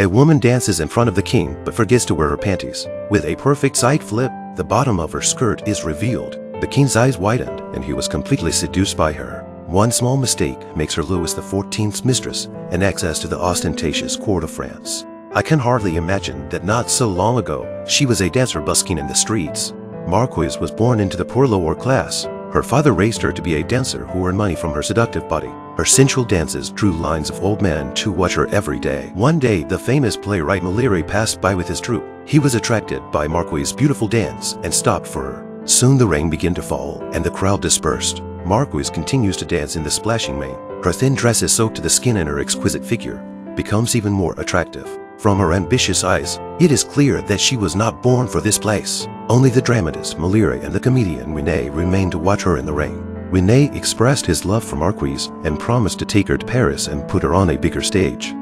A woman dances in front of the king but forgets to wear her panties. With a perfect side flip, the bottom of her skirt is revealed. The king's eyes widened and he was completely seduced by her. One small mistake makes her Louis XIV's mistress and access to the ostentatious court of France. I can hardly imagine that not so long ago, she was a dancer busking in the streets. Marquise was born into the poor lower class. Her father raised her to be a dancer who earned money from her seductive body. Her sensual dances drew lines of old men to watch her every day. One day, the famous playwright Moliere passed by with his troupe. He was attracted by Marquise's beautiful dance and stopped for her. Soon the rain began to fall and the crowd dispersed. Marquise continues to dance in the splashing rain. Her thin dress is soaked to the skin and her exquisite figure becomes even more attractive. From her ambitious eyes, it is clear that she was not born for this place. Only the dramatist Moliere and the comedian Rene remained to watch her in the rain. Rene expressed his love for Marquise and promised to take her to Paris and put her on a bigger stage.